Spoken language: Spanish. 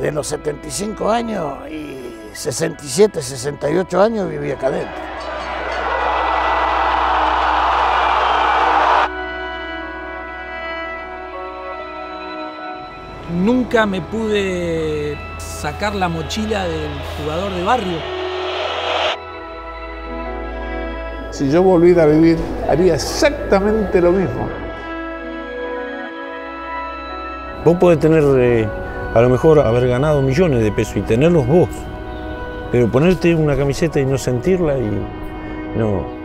De los 75 años y 67, 68 años viví acá adentro. Nunca me pude sacar la mochila del jugador de barrio. Si yo volviera a vivir, haría exactamente lo mismo. Vos podés tener, eh, a lo mejor, haber ganado millones de pesos y tenerlos vos, pero ponerte una camiseta y no sentirla y no,